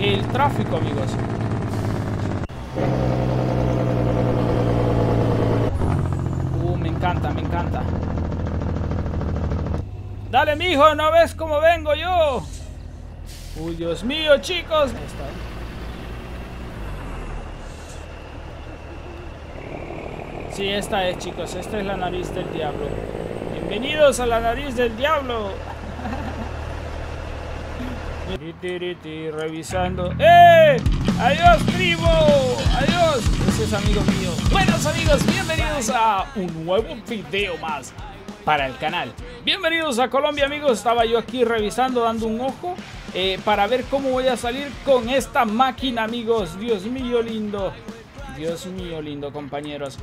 el tráfico, amigos. Uh, me encanta, me encanta. Dale, mijo, ¿no ves cómo vengo yo? Uy, Dios mío, chicos. Sí, esta es, chicos. Esta es la nariz del diablo. Bienvenidos a la nariz del diablo. Revisando. ¡Eh! ¡Adiós, primo! ¡Adiós! Ese es amigo mío. Buenos amigos, bienvenidos a un nuevo video más para el canal. Bienvenidos a Colombia, amigos. Estaba yo aquí revisando, dando un ojo eh, para ver cómo voy a salir con esta máquina, amigos. Dios mío, lindo. Dios mío, lindo, compañeros.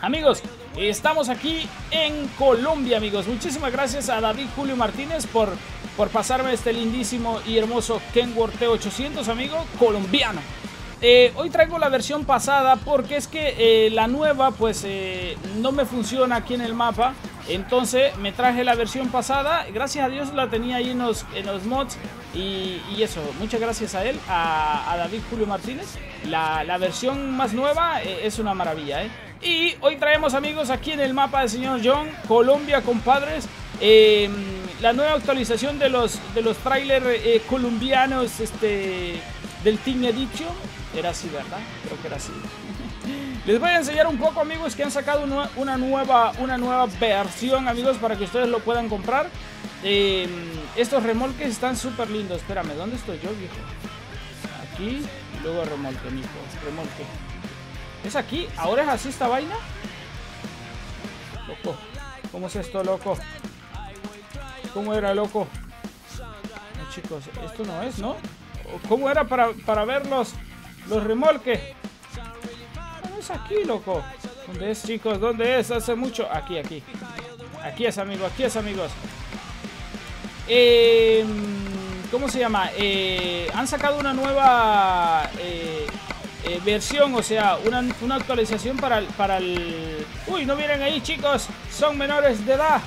Amigos, estamos aquí en Colombia, amigos. Muchísimas gracias a David Julio Martínez por, por pasarme este lindísimo y hermoso Kenworth T800, amigo, colombiano. Eh, hoy traigo la versión pasada porque es que eh, la nueva pues eh, no me funciona aquí en el mapa. Entonces me traje la versión pasada. Gracias a Dios la tenía ahí en los, en los mods. Y, eso, muchas gracias a él, a, David Julio Martínez. La, la versión más nueva es una maravilla, ¿eh? Y hoy traemos amigos aquí en el mapa del señor John, Colombia, compadres. Eh, la nueva actualización de los, de los trailers eh, colombianos este, del Team Edition. Era así, ¿verdad? Creo que era así. Les voy a enseñar un poco, amigos, que han sacado una, nueva, una nueva versión, amigos, para que ustedes lo puedan comprar. Eh, estos remolques están súper lindos. Espérame, ¿dónde estoy yo, viejo? Aquí, y luego remolque, mijo. Remolque. ¿Es aquí? ¿Ahora es así esta vaina? Loco. ¿Cómo es esto, loco? ¿Cómo era, loco? No, chicos, esto no es, ¿no? ¿Cómo era para, para ver los, los remolques? No es aquí, loco. ¿Dónde es, chicos? ¿Dónde es? Hace mucho. Aquí, aquí. Aquí es, amigo. Aquí es, amigos. Eh, ¿Cómo se llama? Eh, han sacado una nueva... Eh, eh, versión, o sea, una, actualización para el, para el... Uy, no vienen ahí chicos, son menores de edad.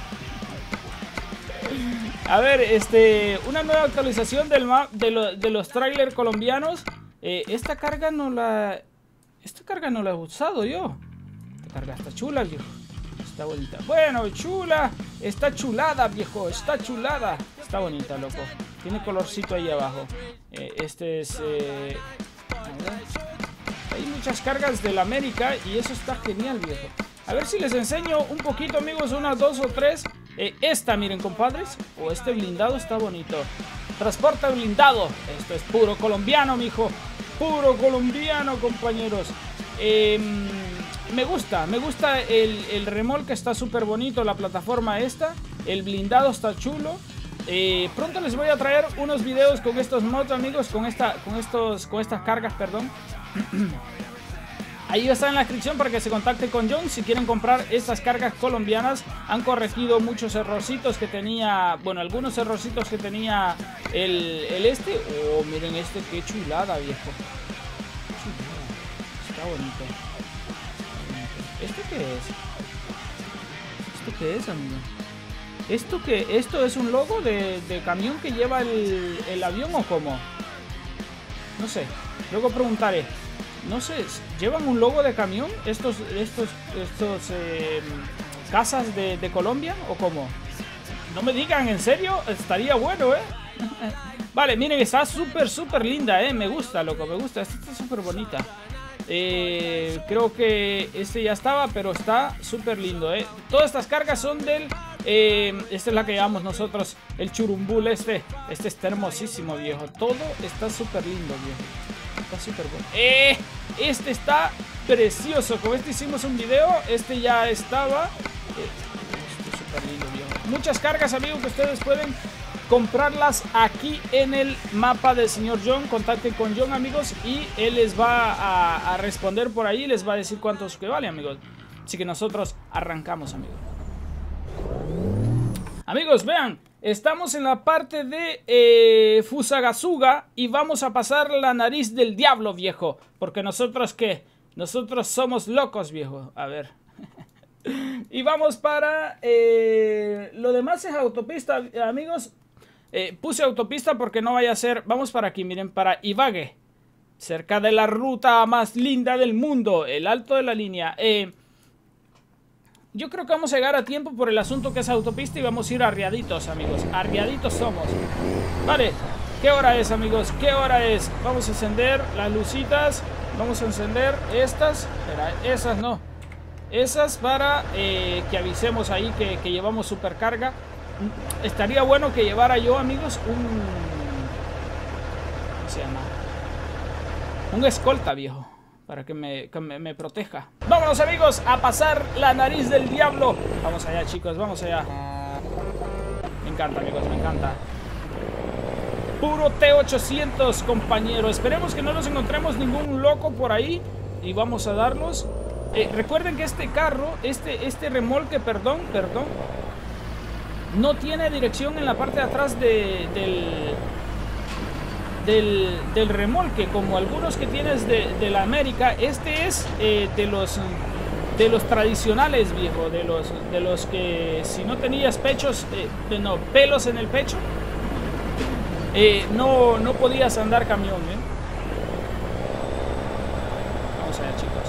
A ver, este, una nueva actualización del map de, de los trailers colombianos. Eh, esta carga no la... Esta carga no la he usado yo. Esta carga está chula, viejo. Está bonita. Bueno, chula. Está chulada, viejo. Está chulada. Está bonita, loco. Tiene colorcito ahí abajo. Eh, este es... Hay muchas cargas del América y eso está genial, viejo. A ver si les enseño un poquito, amigos, unas dos o tres. Eh, esta, miren, compadres. O este blindado está bonito. Transporte blindado. Esto es puro colombiano, mijo. Puro colombiano, compañeros. Em, me gusta, me gusta el, el remolque, está súper bonito, la plataforma esta. El blindado está chulo. Eh, pronto les voy a traer unos videos con estos mods, amigos, con, esta, con, estos, con estas cargas, perdón. Ahí está en la descripción para que se contacte con John si quieren comprar estas cargas colombianas. Han corregido muchos errorcitos que tenía, bueno, algunos errorcitos que tenía el, este. Oh, miren este, qué chulada, viejo. Está bonito. ¿Esto qué es? ¿Esto qué es, amigo? ¿Esto qué? ¿Esto es un logo de, camión que lleva el, el avión o cómo? No sé. Luego preguntaré. No sé, ¿llevan un logo de camión estos, estos, estos eh, casas de, Colombia o cómo? No me digan, ¿en serio? Estaría bueno, ¿eh? vale, miren, está súper, súper linda, ¿eh? Me gusta, loco, me gusta. Esta está súper bonita. Eh, creo que este ya estaba, pero está súper lindo, ¿eh? Todas estas cargas son del... Eh, esta es la que llamamos nosotros el churumbul este. Este está hermosísimo, viejo. Todo está súper lindo, viejo. Está súper bueno. ¡Eh! Este está precioso. Con este hicimos un video. Este ya estaba. Eh, lindo, Muchas cargas, amigos, que ustedes pueden comprarlas aquí en el mapa del señor John. Contacten con John, amigos, y él les va a, a responder por ahí. Les va a decir cuántos que vale, amigos. Así que nosotros arrancamos, amigos. Amigos, vean, Estamos en la parte de eh, Fusagasuga y vamos a pasar la nariz del diablo, viejo. Porque nosotros, ¿qué? Nosotros somos locos, viejo. A ver. y vamos para... Eh, lo demás es autopista, amigos. Eh, puse autopista porque no vaya a ser... Vamos para aquí, miren, para Ibague. Cerca de la ruta más linda del mundo. El alto de la línea. Eh, yo creo que vamos a llegar a tiempo por el asunto que es autopista y vamos a ir arriaditos, amigos. Arriaditos somos. Vale, ¿qué hora es, amigos? ¿Qué hora es? Vamos a encender las lucitas. Vamos a encender estas. Espera, esas no. Esas para eh, que avisemos ahí que, que llevamos supercarga. Estaría bueno que llevara yo, amigos, un... ¿Cómo se llama? Un escolta, viejo. Para que me, me, proteja. Vámonos, amigos, a pasar la nariz del diablo. Vamos allá, chicos, vamos allá. Me encanta, amigos, me encanta. Puro T800, compañero. Esperemos que no nos encontremos ningún loco por ahí. Y vamos a darlos. Eh, recuerden que este carro, este, este remolque, perdón, perdón, no tiene dirección en la parte de atrás del, del, remolque, como algunos que tienes de, la América. Este es eh, de los de los tradicionales, viejo, de los de los que si no tenías pechos, eh, no, pelos en el pecho, eh, no, no podías andar camión, Vamos allá, chicos.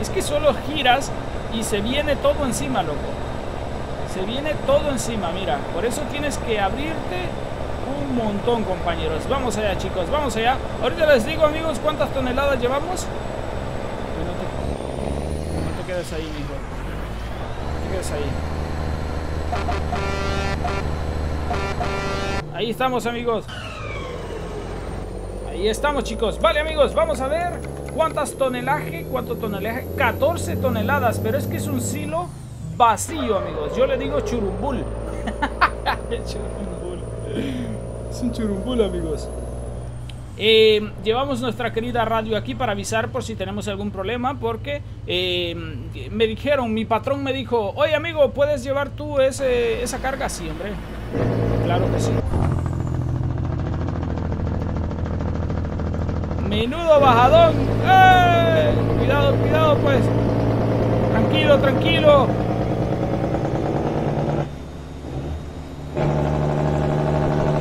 Es que solo giras y se viene todo encima, loco. Se viene todo encima, mira. Por eso tienes que abrirte un montón, compañeros. Vamos allá, chicos, vamos allá. Ahorita les digo, amigos, cuántas toneladas llevamos. No te, quedes ahí, mijo. No te quedes ahí. Ahí estamos, amigos. Ahí estamos, chicos. Vale, amigos, vamos a ver cuántas tonelaje, cuánto tonelaje. 14 toneladas, pero es que es un silo vacío, amigos. Yo le digo churumbul. churumbul. Es un churumbul, amigos. Eh, llevamos nuestra querida radio aquí para avisar por si tenemos algún problema porque eh, me dijeron, mi patrón me dijo, oye amigo, ¿puedes llevar tú ese, esa carga? Sí, hombre, claro que sí. Menudo bajadón. ¡Eh! Cuidado, cuidado pues. Tranquilo, tranquilo.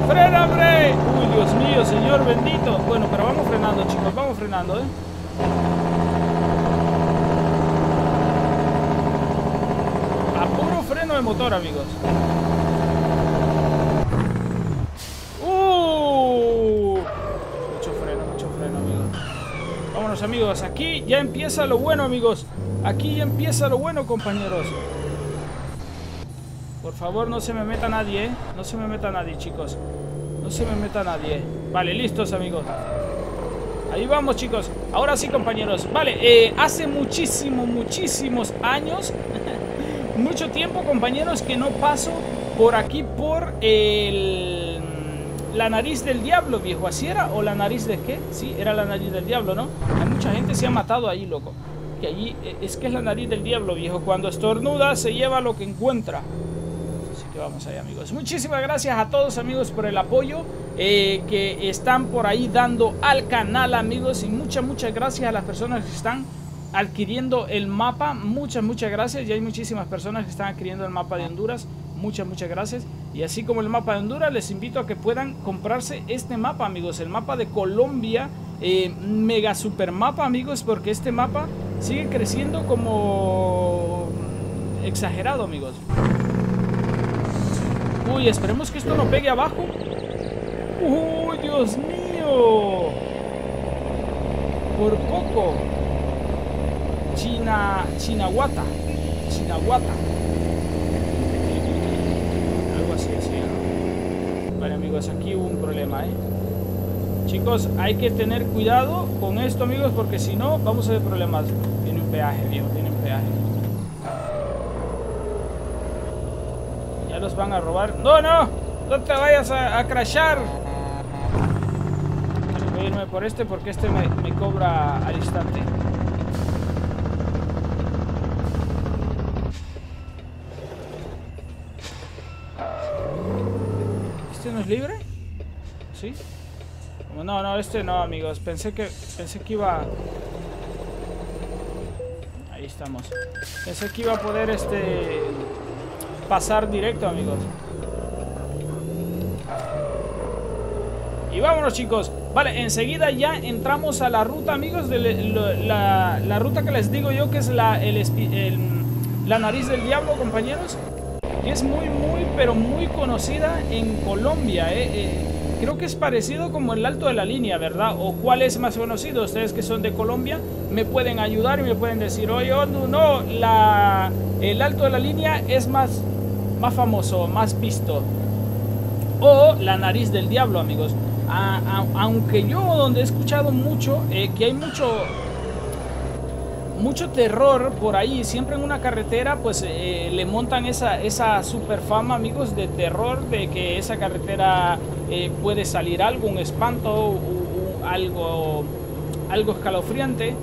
¡Frena, hombre! Uy, Dios mío, Señor bendito. Bueno, pero vamos frenando, chicos. Vamos frenando, ¿eh? A puro freno de motor, amigos. ¡Uh! Mucho freno, mucho freno, amigos. Vámonos, amigos. Aquí ya empieza lo bueno, amigos. Aquí ya empieza lo bueno, compañeros. Por favor, no se me meta nadie, ¿eh? No se me meta nadie, chicos. No se me meta nadie. Vale, listos, amigos. Ahí vamos, chicos. Ahora sí, compañeros. Vale, eh, hace muchísimo, muchísimos años, mucho tiempo, compañeros, que no paso por aquí por. La nariz del diablo, viejo. ¿Así era? ¿O la nariz de qué? Sí, era la nariz del diablo, ¿no? Hay mucha gente se ha matado ahí, loco. Que allí eh, es que es la nariz del diablo, viejo. Cuando estornuda se lleva lo que encuentra vamos ahí amigos. Muchísimas gracias a todos amigos por el apoyo eh, que están por ahí dando al canal amigos. Y muchas, muchas gracias a las personas que están adquiriendo el mapa. Muchas, muchas gracias. Y hay muchísimas personas que están adquiriendo el mapa de Honduras. Muchas, muchas gracias. Y así como el mapa de Honduras, les invito a que puedan comprarse este mapa, amigos. El mapa de Colombia, eh, mega super mapa, amigos, porque este mapa sigue creciendo como exagerado, amigos. Uy, esperemos que esto no pegue abajo. Uy, Dios mío. Por poco. China, Chinahuata. Chinahuata. Algo así, así. Vale, amigos, aquí hubo un problema, ¿eh? Chicos, hay que tener cuidado con esto, amigos, porque si no, vamos a ver problemas. Tiene un peaje, viejo, tiene un peaje. Van a robar. ¡No, no! ¡No te vayas a, crashar! Voy a irme por este porque este me, me cobra al instante. ¿Este no es libre? ¿Sí? No, no, este no, amigos. Pensé que pensé que iba... Ahí estamos. Pensé que iba a poder este pasar directo, amigos. Y vámonos chicos. Vale, enseguida ya entramos a la ruta, amigos. La, ruta que les digo yo que es la, la nariz del diablo, compañeros. Es muy, muy, pero muy conocida en Colombia. ¿eh? eh creo que es parecido como el alto de la línea, ¿verdad? ¿O cuál es más conocido? Ustedes que son de Colombia me pueden ayudar y me pueden decir, oye, no, no, la, el alto de la línea es más, más famoso, más visto. O la nariz del diablo, amigos. aunque yo donde he escuchado mucho, eh, que hay mucho mucho terror por ahí, siempre en una carretera, pues eh, le montan esa, esa super fama, amigos, de terror, de que esa carretera eh, puede salir algo, un espanto, algo, algo escalofriante.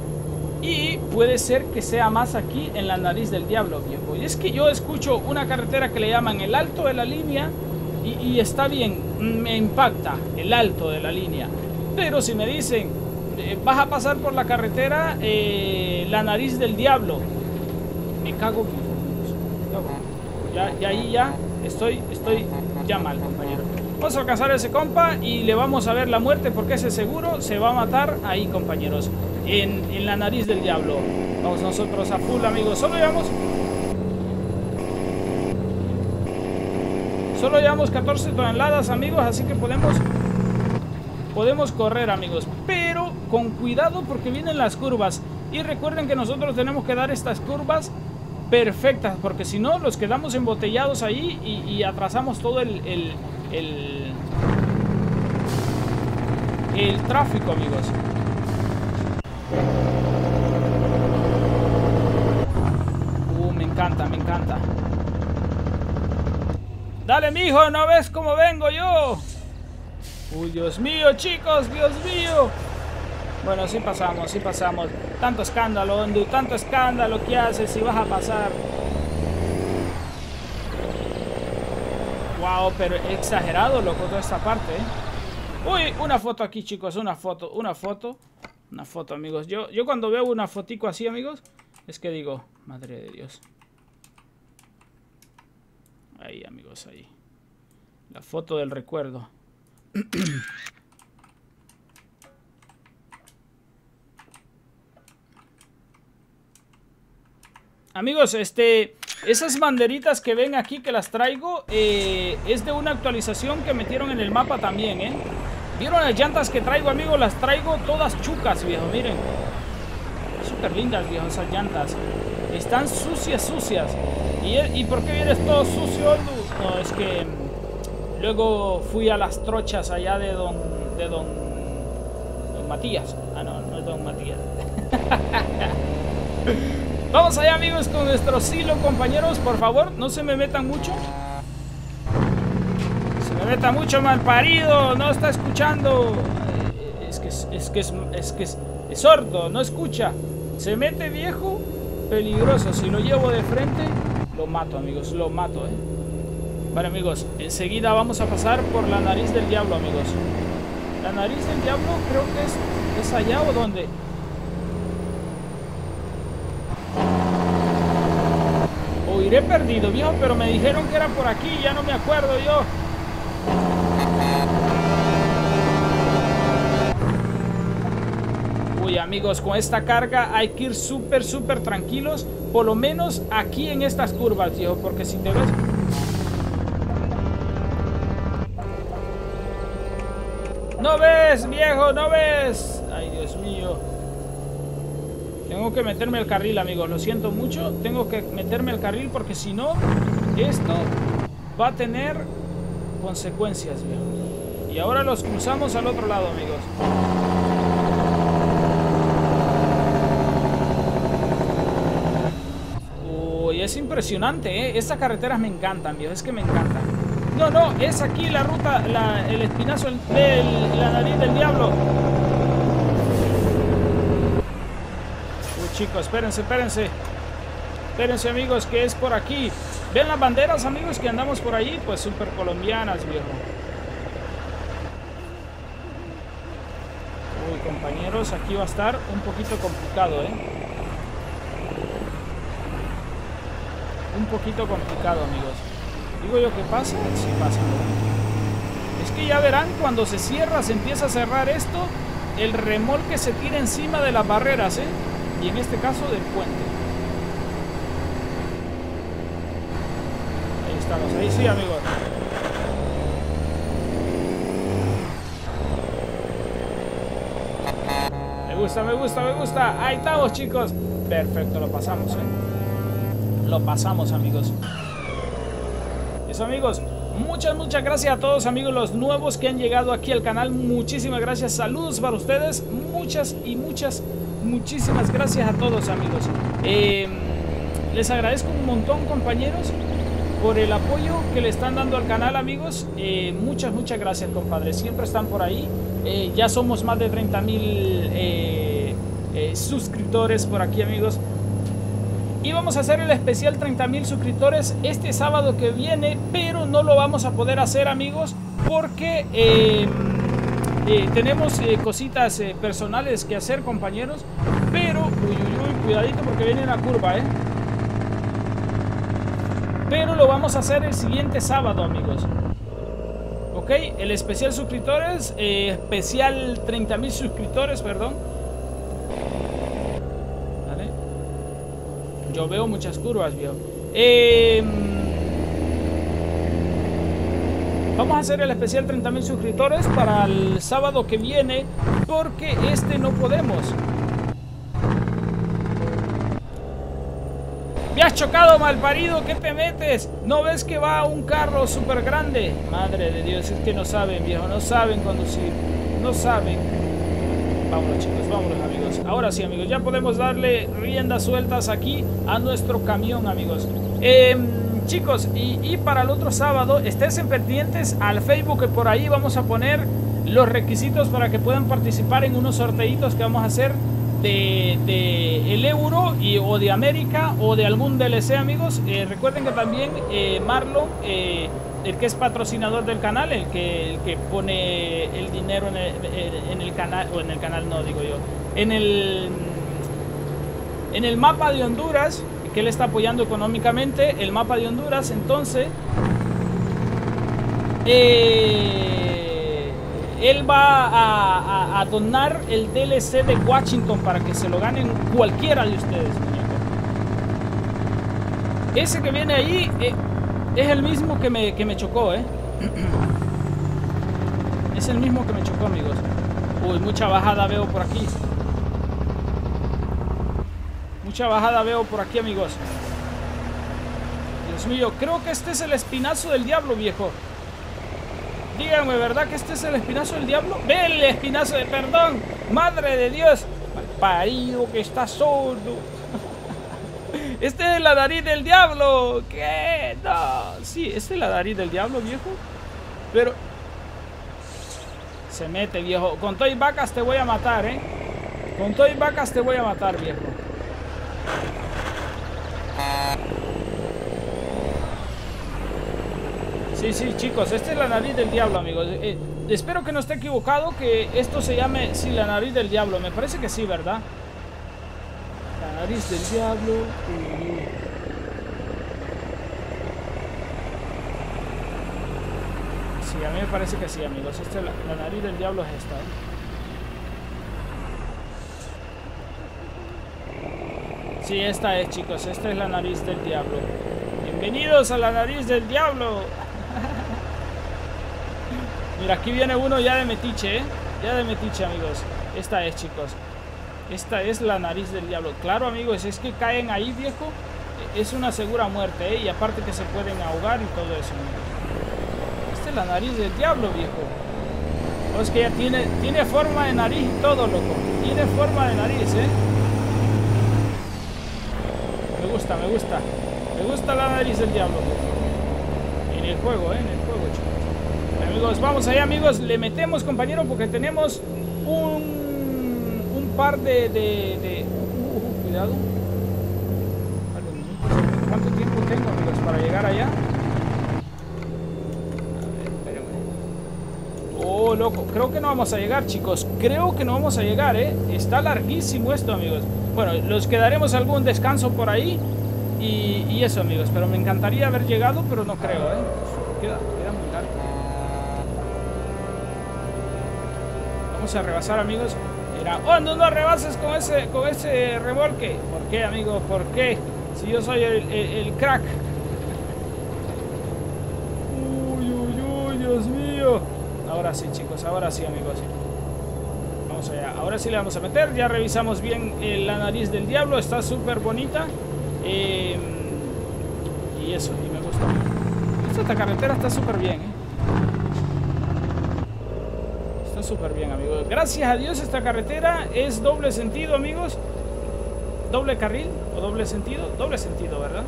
Y puede ser que sea más aquí en la nariz del diablo, viejo. Y es que yo escucho una carretera que le llaman el alto de la línea y, está bien, me impacta el alto de la línea. Pero si me dicen, eh, vas a pasar por la carretera eh, la nariz del diablo. Me cago. Ya, y ahí ya estoy, estoy ya mal, compañero. Vamos a alcanzar a ese compa y le vamos a ver la muerte porque ese seguro se va a matar ahí, compañeros. En, en la nariz del diablo. Vamos nosotros a full, amigos. Solo llevamos... Solo llevamos 14 toneladas, amigos, así que podemos... Podemos correr, amigos. Pero con cuidado porque vienen las curvas. Y recuerden que nosotros tenemos que dar estas curvas perfectas, porque si no, los quedamos embotellados ahí y, atrasamos todo el, el, el, tráfico, amigos. Uh, me encanta, me encanta. Dale, mijo, ¿no ves cómo vengo yo? Uy, Dios mío, chicos, Dios mío. Bueno, sí pasamos, sí pasamos. Tanto escándalo, Ondu, tanto escándalo que haces si vas a pasar. Wow, pero exagerado, loco, toda esta parte, ¿eh? Uy, una foto aquí, chicos, una foto, una foto. Una foto, amigos. Yo, yo cuando veo una fotico así, amigos, es que digo, madre de Dios. Ahí, amigos, ahí. La foto del recuerdo. Amigos, este, esas banderitas que ven aquí que las traigo eh, es de una actualización que metieron en el mapa también, ¿eh? ¿Vieron las llantas que traigo, amigos? Las traigo todas chucas, viejo, miren. Súper lindas, viejo, esas llantas. Están sucias, sucias. ¿Y, ¿Y por qué vienes todo sucio, No, es que mm, luego fui a las trochas allá de don, de don, don Matías. Ah, no, no es don Matías. Vamos allá amigos con nuestro silo compañeros Por favor, no se me metan mucho Meta mucho mal parido No está escuchando. Es que es, que es, es que es, sordo, no escucha. Se mete viejo Peligroso, si lo llevo de frente Lo mato amigos, lo mato eh Vale amigos, enseguida vamos a pasar por la nariz del diablo amigos. La nariz del diablo creo que es, es allá o donde iré perdido, viejo, pero me dijeron que era por aquí, ya no me acuerdo yo. Amigos, con esta carga hay que ir súper, súper tranquilos, por lo menos aquí en estas curvas, viejo, porque si te ves... ¡No ves, viejo! ¡No ves! ¡Ay, Dios mío! Tengo que meterme al carril, amigos. Lo siento mucho. Tengo que meterme al carril porque si no, esto va a tener consecuencias, viejo. Y ahora los cruzamos al otro lado, amigos. Uy, es impresionante, ¿eh? Estas carreteras me encantan, viejo. Es que me encantan. No, no, es aquí la ruta, el espinazo de la nariz del diablo. chicos, espérense, espérense. Espérense, amigos, que es por aquí. ¿Ven las banderas, amigos, que andamos por ahí? Pues súper colombianas, viejo. Uy, compañeros, aquí va a estar un poquito complicado, ¿eh? Poquito complicado, amigos. Digo yo, ¿qué pasa? Sí pasa. Es que ya verán cuando se cierra, se empieza a cerrar esto, el remolque se tira encima de las barreras, ¿eh? Y en este caso del puente. Ahí estamos, ahí sí, amigos. Me gusta, me gusta, me gusta. Ahí estamos, chicos. Perfecto, lo pasamos, ¿eh? Lo pasamos, amigos. Eso, amigos. Muchas, muchas gracias a todos, amigos, los nuevos que han llegado aquí al canal. Muchísimas gracias. Saludos para ustedes. Muchas y muchas, muchísimas gracias a todos, amigos. Eh, les agradezco un montón, compañeros por el apoyo que le están dando al canal, amigos. Eh, muchas, muchas gracias, compadre. Siempre están por ahí. Eh, ya somos más de 30 mil suscriptores por aquí, amigos. Vamos a hacer el especial 30 mil suscriptores este sábado que viene, pero no lo vamos a poder hacer, amigos, porque tenemos cositas personales que hacer, compañeros. Pero, uy, uy, uy, cuidadito porque viene una curva, ¿eh? pero lo vamos a hacer el siguiente sábado, amigos. Ok, el especial suscriptores, eh, especial 30 mil suscriptores, perdón. Vale. Yo veo muchas curvas, viejo. Em, vamos a hacer el especial 30 mil suscriptores para el sábado que viene, porque este no podemos. Me has chocado, mal parido, ¿qué te metes? ¿No ves que va un carro súper grande? Madre de Dios, es que no saben, viejo, no saben conducir, no saben. Vámonos, chicos, vámonos, amigos. Ahora sí, amigos, ya podemos darle riendas sueltas aquí a nuestro camión, amigos. Em, chicos, y, para el otro sábado, estén pendientes al Facebook, que por ahí vamos a poner los requisitos para que puedan participar en unos sorteitos que vamos a hacer de, el euro o de América o de algún DLC amigos eh, recuerden que también eh, Marlon eh, el que es patrocinador del canal el que, el que pone el dinero en el, en el, canal o en el canal no digo yo en el en el mapa de Honduras que él está apoyando económicamente el mapa de Honduras entonces eh, él va a, donar el DLC de Washington para que se lo ganen cualquiera de ustedes, Ese que viene ahí eh, es el mismo que me, que me chocó, ¿eh? Es el mismo que me chocó, amigos. Uy, mucha bajada veo por aquí. Mucha bajada veo por aquí, amigos. Dios mío, creo que este es el espinazo del diablo, viejo. Díganme, ¿verdad que este es el espinazo del diablo? ¡Ve el espinazo de perdón! ¡Madre de Dios! Parido que está sordo. Este es la nariz del diablo. ¿Qué? No. Sí, este es la nariz del diablo, viejo. Pero... Se mete, viejo. Con toy vacas te voy a matar, ¿eh? Con toy vacas te voy a matar, viejo. Sí, sí, chicos, esta es la nariz del diablo, amigos. Eh, espero que no esté equivocado, que esto se llame, sí, la nariz del diablo. Me parece que sí, ¿verdad? La nariz del diablo. Sí, a mí me parece que sí, amigos. Esta es la, nariz del diablo es esta. ¿eh? Sí, esta es, chicos. Esta es la nariz del diablo. Bienvenidos a la nariz del diablo. Mira, aquí viene uno ya de metiche, ¿eh? Ya de metiche, amigos. Esta es, chicos. Esta es la nariz del diablo. Claro, amigos, es que caen ahí, viejo. Es una segura muerte, ¿eh? Y aparte que se pueden ahogar y todo eso, Esta es la nariz del diablo, viejo. O es que ya tiene, tiene forma de nariz todo, loco. Tiene forma de nariz, ¿eh? Me gusta, me gusta. Me gusta la nariz del diablo, En el juego, ¿eh? En el juego, chicos amigos, vamos allá amigos, le metemos compañero porque tenemos un de... uh, uh, cuidado. ¿Cuánto tiempo tengo amigos para llegar allá? Oh, loco, creo que no vamos a llegar chicos, creo que no vamos a llegar, ¿eh? Está larguísimo esto amigos. Bueno, los quedaremos algún descanso por ahí y, y eso amigos, pero me encantaría haber llegado, pero no creo, ¿eh? Queda, queda muy largo. Vamos a rebasar, amigos. Mira, oh, no, no rebases con ese, con ese remolque. ¿Por qué, amigos? ¿Por qué? Si yo soy el, crack. Uy, uy, uy, Dios mío. Ahora sí, chicos, ahora sí, amigos. Vamos allá. Ahora sí le vamos a meter. Ya revisamos bien eh, la nariz del diablo. Está súper bonita. Eh, y eso, y me gusta. Esta carretera está súper bien, ¿eh? Está bien, amigos. Gracias a Dios esta carretera es doble sentido, amigos. Doble carril o doble sentido. Doble sentido, ¿verdad?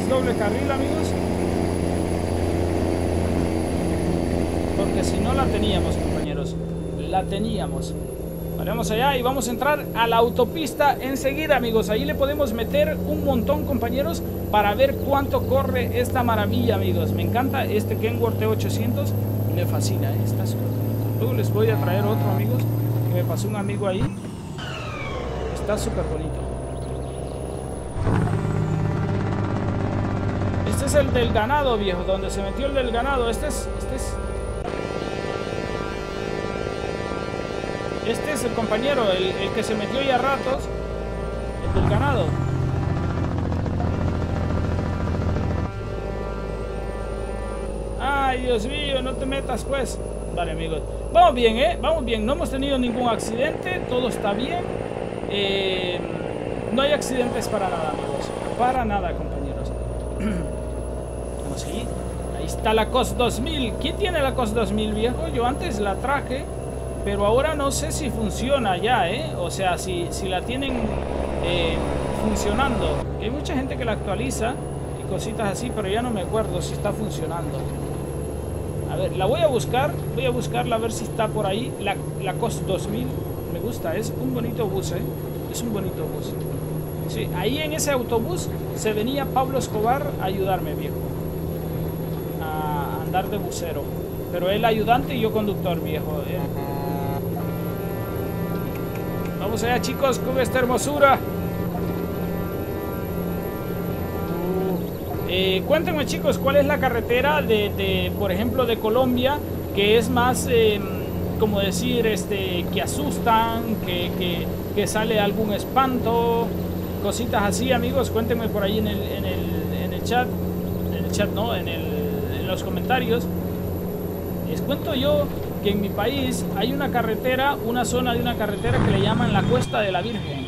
Es doble carril, amigos. Porque si no la teníamos, compañeros. La teníamos vamos allá y vamos a entrar a la autopista enseguida, amigos. Ahí le podemos meter un montón, compañeros, para ver cuánto corre esta maravilla, amigos. Me encanta este Kenworth T800. Me fascina, está Luego les voy a traer otro, amigos, que me pasó un amigo ahí. Está súper bonito. Este es el del ganado, viejo, donde se metió el del ganado. Este es, este es Este es el compañero, el, que se metió ya a ratos, el del ganado. Ay, Dios mío, no te metas pues. Vale, amigos. Vamos bien, ¿eh? Vamos bien. No hemos tenido ningún accidente. Todo está bien. Eh, no hay accidentes para nada, amigos. Para nada, compañeros. Vamos ahí. Ahí está la COS 2000. ¿Quién tiene la COS 2000, viejo? Yo antes la traje pero ahora no sé si funciona ya, ¿eh? O sea, si, si la tienen eh, funcionando. Hay mucha gente que la actualiza y cositas así, pero ya no me acuerdo si está funcionando. A ver, la voy a buscar, voy a buscarla a ver si está por ahí. La, la COS 2000, me gusta, es un bonito bus, ¿eh? Es un bonito bus. Sí, ahí en ese autobús se venía Pablo Escobar a ayudarme, viejo. A andar de busero. Pero él ayudante y yo conductor, viejo. ¿eh? Vamos allá chicos con esta hermosura. Eh, cuéntenme chicos, ¿cuál es la carretera de, por ejemplo, de Colombia que es más, em, como decir, este, que asustan, que, sale algún espanto, cositas así, amigos? Cuéntenme por ahí en el, en el, chat, en el chat no, en, en los comentarios. Les cuento yo que en mi país hay una carretera, una zona de una carretera que le llaman la Cuesta de la Virgen.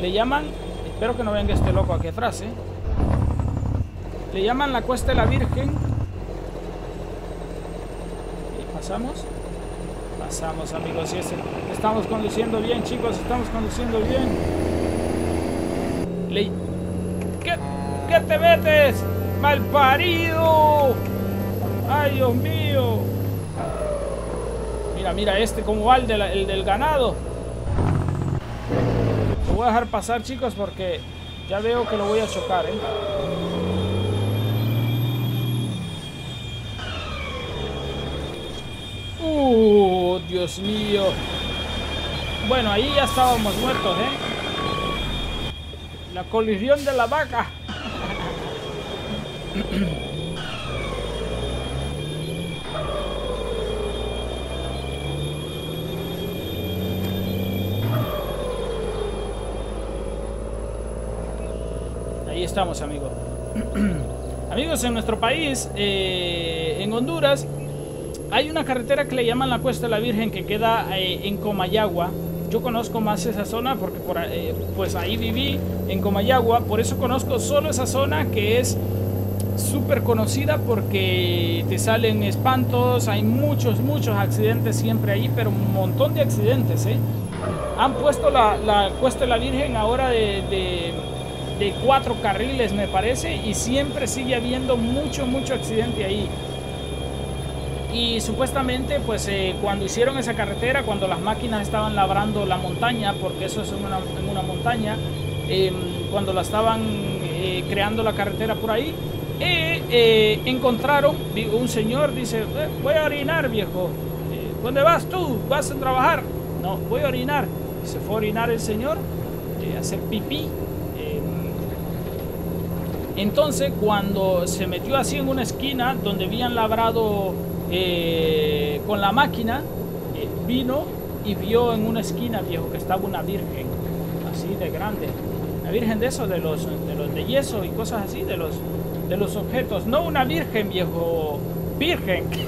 Le llaman, espero que no venga este loco aquí atrás, ¿eh? Le llaman la Cuesta de la Virgen. Pasamos. Pasamos, amigos. Estamos conduciendo bien, chicos. Estamos conduciendo bien. Le... ¿Qué? ¿Qué te metes? ¡Mal parido! ¡Ay, Dios mío! Mira, mira este como va el, del ganado. Lo voy a dejar pasar, chicos, porque ya veo que lo voy a chocar, ¿eh? ¡Uh! Dios mío. Bueno, ahí ya estábamos muertos, ¿eh? La colisión de la vaca. Estamos, amigos. amigos, en nuestro país, eh, en Honduras, hay una carretera que le llaman la Cuesta de la Virgen que queda eh, en Comayagua. Yo conozco más esa zona porque por, eh, pues ahí viví en Comayagua, por eso conozco solo esa zona que es súper conocida porque te salen espantos, hay muchos, muchos accidentes siempre ahí, pero un montón de accidentes. ¿eh? Han puesto la, la Cuesta de la Virgen ahora de, cuatro carriles, me parece, y siempre sigue habiendo mucho, mucho accidente ahí. Y supuestamente, pues eh, cuando hicieron esa carretera, cuando las máquinas estaban labrando la montaña, porque eso es en una, en una montaña, em, cuando la estaban eh, creando la carretera por ahí, eh, encontraron, un señor dice, voy a orinar viejo, ¿dónde vas tú? ¿Vas a trabajar? No, voy a orinar. se fue a orinar el señor, a hacer pipí. Entonces, cuando se metió así en una esquina donde habían labrado eh, con la máquina, eh, vino y vio en una esquina, viejo, que estaba una virgen, así de grande. Una virgen de eso, de los de, los de yeso y cosas así, de los, de los objetos. No una virgen, viejo, virgen.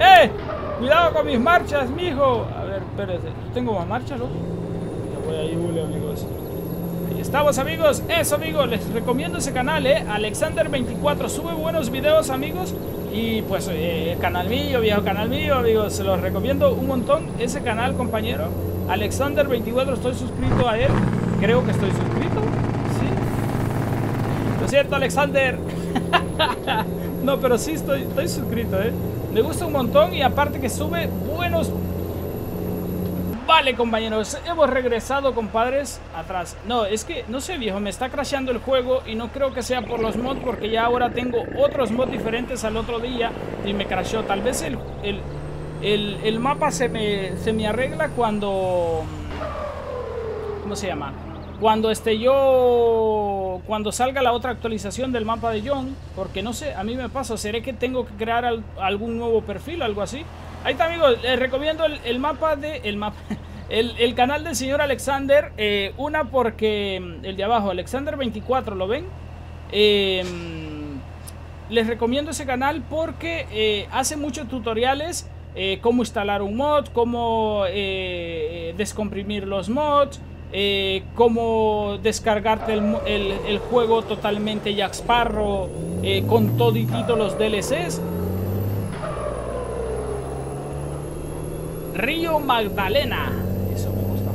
¡Eh! Cuidado con mis marchas, mijo. A ver, espérate. ¿Tengo más marchas, no? Ahí, estamos, amigos. Eso, amigos. Les recomiendo ese canal, ¿eh? Alexander24. Sube buenos videos, amigos. Y pues, eh, canal mío, viejo canal mío, amigos. Se los recomiendo un montón. Ese canal, compañero. Alexander24. Estoy suscrito a él. Creo que estoy suscrito. Lo siento, Alexander. no, pero sí estoy, estoy suscrito, ¿eh? Me gusta un montón y aparte que sube buenos... Vale, compañeros, hemos regresado, compadres, atrás. No, es que, no sé, viejo, me está crasheando el juego y no creo que sea por los mods porque ya ahora tengo otros mods diferentes al otro día y me crasheó. Tal vez el, el, el, mapa se me, se me arregla cuando... ¿Cómo se llama? Cuando esté yo cuando salga la otra actualización del mapa de John, porque no sé, a mí me pasa, seré que tengo que crear algún nuevo perfil, algo así. Ahí está, amigos, les recomiendo el, mapa de el mapa el, canal del señor Alexander, eh, una porque mm, el de abajo, Alexander 24, ¿lo ven? Em, les recomiendo ese canal porque eh, hace muchos tutoriales eh, cómo instalar un mod, cómo descomprimir los mods, cómo descargarte el, juego totalmente Jack Sparrow con toditito los DLCs. Río Magdalena. Eso me gusta.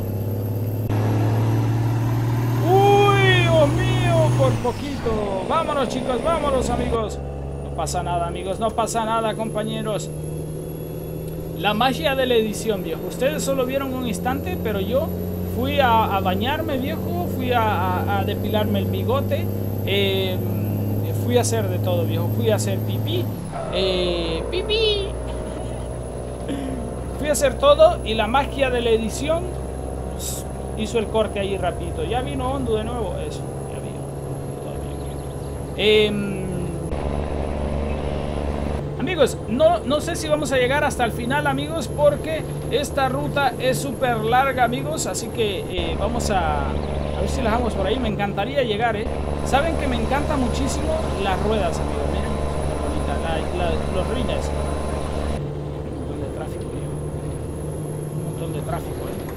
Uy, Dios mío, por poquito. Vámonos, chicos, vámonos, amigos. No pasa nada, amigos, no pasa nada, compañeros. La magia de la edición, viejo. Ustedes solo vieron un instante, pero yo fui a, bañarme, viejo, fui a, depilarme el bigote, eh, fui a hacer de todo, viejo, fui a hacer pipí, eh, pipí, hacer todo y la magia de la edición hizo el corte ahí rapidito. Ya vino Hondo de nuevo, eso, ya vino. Eh, Amigos, no, no sé si vamos a llegar hasta el final, amigos, porque esta ruta es súper larga, amigos. Así que eh, vamos a, ver si las dejamos por ahí. Me encantaría llegar, ¿eh? Saben que me encanta muchísimo las ruedas, amigos. Miren, bonita, los rines. Un montón de tráfico, Un montón de tráfico, ¿eh?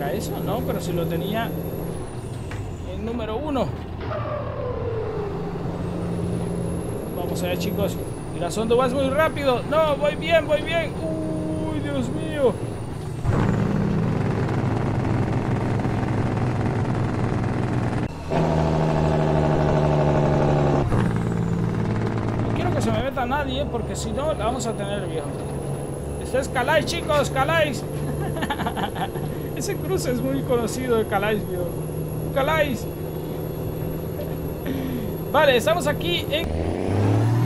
¿Será eso? No, pero si lo tenía en número uno. Vamos allá, chicos. Mira, Sondo, vas muy rápido. No, voy bien, voy bien. Uy, Dios mío. No quiero que se me meta nadie, porque si no, la vamos a tener viejo. Este es Calais, chicos, Calais. Ese cruce es muy conocido de Calais, viejo. Calais. Vale, estamos aquí en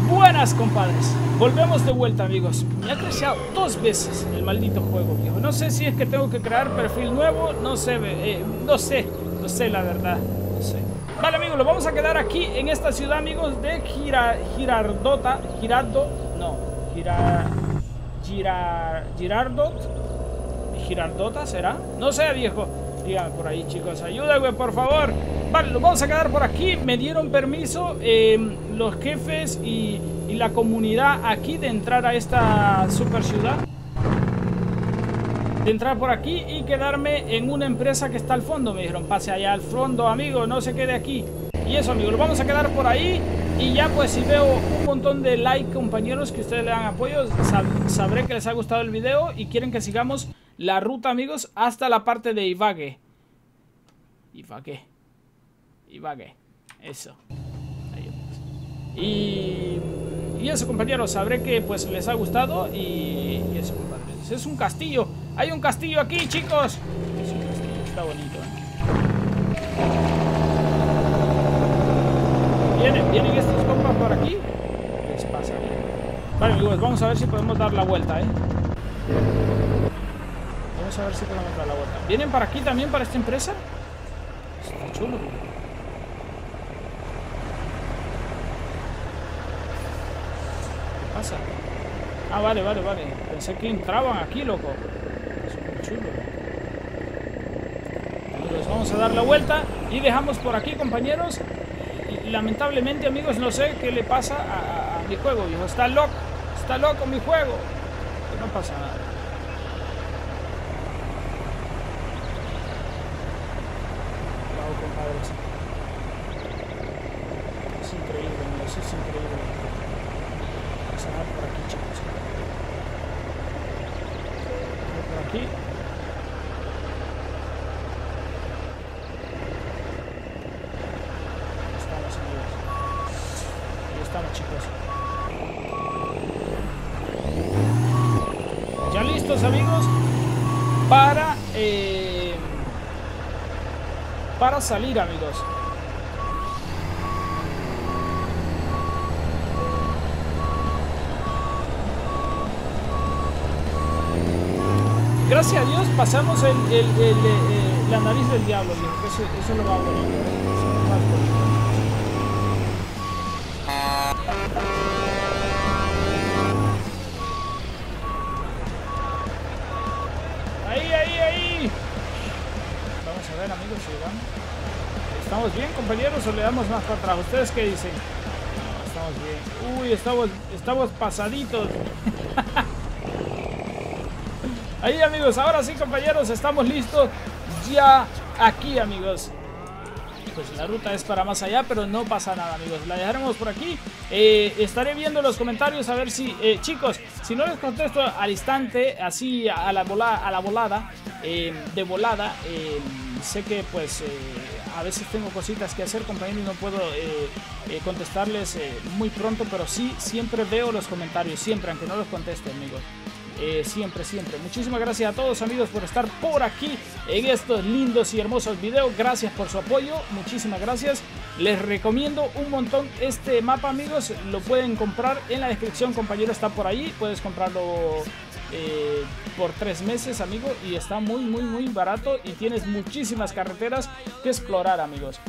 Buenas, compadres. Volvemos de vuelta, amigos. Me ha crecido dos veces el maldito juego, viejo. No sé si es que tengo que crear perfil nuevo. No sé, eh, no sé. No sé, la verdad. No sé. Vale, amigos, lo vamos a quedar aquí en esta ciudad, amigos, de Gira, Girardota. Girardo. No. Gira, Gira, Girardot. Girardota, ¿será? No sé, viejo. Díganme por ahí, chicos. Ayúdame, por favor. Vale, lo vamos a quedar por aquí. Me dieron permiso eh, los jefes y, la comunidad aquí de entrar a esta super ciudad. De entrar por aquí y quedarme en una empresa que está al fondo. Me dijeron, pase allá al fondo, amigo, no se quede aquí. Y eso, amigos, lo vamos a quedar por ahí. Y ya pues si veo un montón de like, compañeros, que ustedes le dan apoyo, sabré que les ha gustado el video y quieren que sigamos la ruta, amigos, hasta la parte de Ibague. Ibague. Ibague. Eso. Y, y eso, compañeros, sabré que pues les ha gustado y, eso, compadres. Es un castillo. Hay un castillo aquí, chicos. Es un castillo, está bonito, ¿eh? Vienen, vienen estos compas por aquí. ¿Qué les pasa? Vale, amigos, vamos a ver si podemos dar la vuelta, ¿eh? A ver si podemos dar la vuelta. ¿Vienen para aquí también, para esta empresa? Está chulo. ¿Qué pasa? Ah, vale, vale, vale. Pensé que entraban aquí, loco. Súper chulo. Amigos, vamos a dar la vuelta y dejamos por aquí, compañeros. Y, lamentablemente, amigos, no sé qué le pasa a, mi juego, viejo. Está loco. Está loco mi juego. no pasa nada. Bravo, compadres. Es increíble, amigos. Es increíble. Vamos a dar por aquí, chicos. Por aquí. Ahí estamos, amigos. Ahí estamos, chicos. ya listos amigos para eh, para salir amigos. Gracias a Dios pasamos el, el, el, eh, la nariz del diablo eso, eso es lo ¿eh? lo más bonito Ahí, ¿Estamos bien, compañeros, o le damos más para atrás? ¿Ustedes qué dicen? No, estamos bien. Uy, estamos, estamos pasaditos. Ahí, amigos, ahora sí, compañeros, estamos listos. Ya aquí, amigos. Pues la ruta es para más allá, pero no pasa nada, amigos. La dejaremos por aquí. Eh, estaré viendo los comentarios a ver si... Eh, chicos, si no les contesto al instante, así a la, bola, a la volada, eh, de volada, eh, sé que pues eh, a veces tengo cositas que hacer, compañeros, y no puedo eh, eh, contestarles eh, muy pronto, pero sí, siempre veo los comentarios, siempre, aunque no los conteste, amigos. Siempre, siempre. Muchísimas gracias a todos amigos por estar por aquí en estos lindos y hermosos videos. Gracias por su apoyo. Muchísimas gracias. Les recomiendo un montón este mapa amigos. Lo pueden comprar en la descripción compañero. Está por ahí. Puedes comprarlo eh, por tres meses amigo. Y está muy muy muy barato. Y tienes muchísimas carreteras que explorar amigos.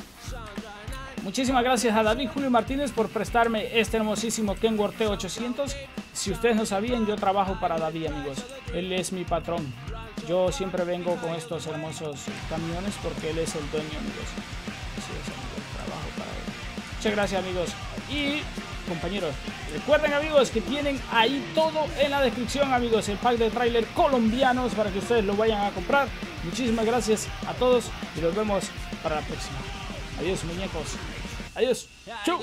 Muchísimas gracias a David Julio Martínez por prestarme este hermosísimo Kenworth T800. Si ustedes no sabían, yo trabajo para David, amigos. Él es mi patrón. Yo siempre vengo con estos hermosos camiones porque él es el dueño, amigos. Así. Muchas gracias, amigos. Y compañeros, recuerden, amigos, que tienen ahí todo en la descripción, amigos. El pack de tráiler colombianos para que ustedes lo vayan a comprar. Muchísimas gracias a todos y nos vemos para la próxima. Adiós, muñecos. Adiós. Chau.